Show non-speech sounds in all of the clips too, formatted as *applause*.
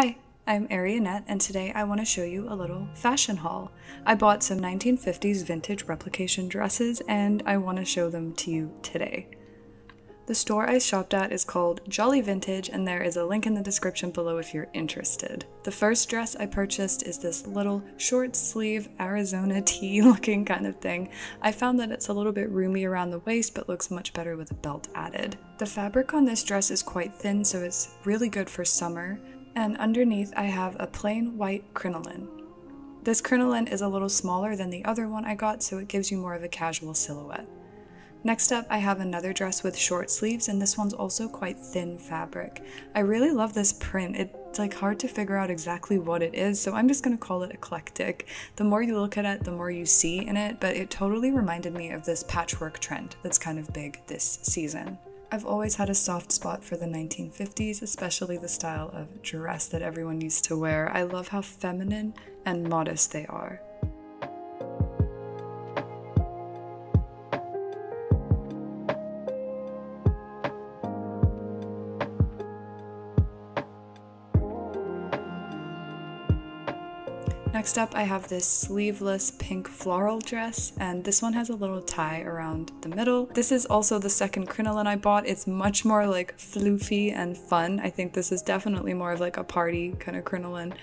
Hi, I'm Arienette, and today I want to show you a little fashion haul. I bought some 1950s vintage replication dresses, and I want to show them to you today. The store I shopped at is called Jolly Vintage, and there is a link in the description below if you're interested. The first dress I purchased is this little short sleeve Arizona *laughs* tea looking kind of thing. I found that it's a little bit roomy around the waist, but looks much better with a belt added. The fabric on this dress is quite thin, so it's really good for summer. And underneath, I have a plain white crinoline. This crinoline is a little smaller than the other one I got, so it gives you more of a casual silhouette. Next up, I have another dress with short sleeves, and this one's also quite thin fabric. I really love this print. It's like hard to figure out exactly what it is, so I'm just gonna call it eclectic. The more you look at it, the more you see in it, but it totally reminded me of this patchwork trend that's kind of big this season. I've always had a soft spot for the 1950s, especially the style of dress that everyone used to wear. I love how feminine and modest they are. Next up, I have this sleeveless pink floral dress, and this one has a little tie around the middle. This is also the second crinoline I bought. It's much more like floofy and fun. I think this is definitely more of like a party kind of crinoline,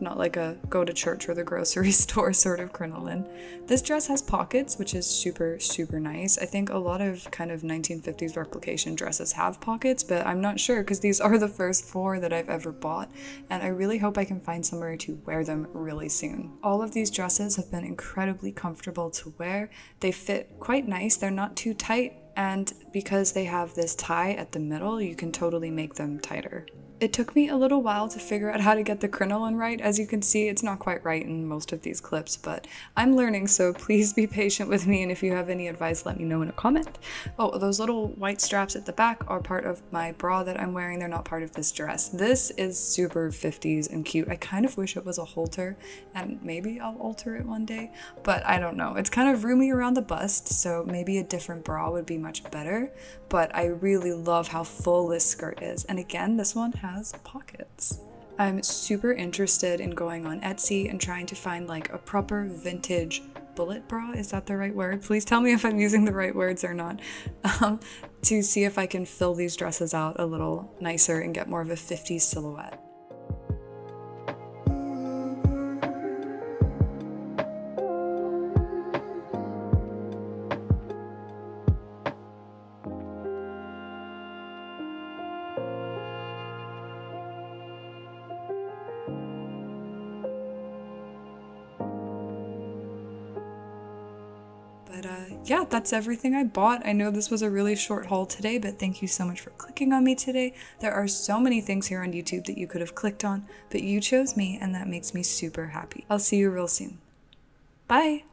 not like a go to church or the grocery *laughs* store sort of crinoline. This dress has pockets, which is super, super nice. I think a lot of kind of 1950s replication dresses have pockets, but I'm not sure because these are the first four that I've ever bought, and I really hope I can find somewhere to wear them really soon. All of these dresses have been incredibly comfortable to wear. They fit quite nice, they're not too tight, and because they have this tie at the middle, you can totally make them tighter. It took me a little while to figure out how to get the crinoline right. As you can see, it's not quite right in most of these clips, but I'm learning, so please be patient with me, and if you have any advice, let me know in a comment. Oh, those little white straps at the back are part of my bra that I'm wearing. They're not part of this dress. This is super 50s and cute. I kind of wish it was a halter, and maybe I'll alter it one day, but I don't know. It's kind of roomy around the bust, so maybe a different bra would be much better, but I really love how full this skirt is. And again, this one pockets. I'm super interested in going on Etsy and trying to find like a proper vintage bullet bra. Is that the right word? Please tell me if I'm using the right words or not. Um, to see if I can fill these dresses out a little nicer and get more of a 50s silhouette. Uh, yeah, that's everything I bought. I know this was a really short haul today, but thank you so much for clicking on me today. There are so many things here on YouTube that you could have clicked on, but you chose me, and that makes me super happy. I'll see you real soon. Bye!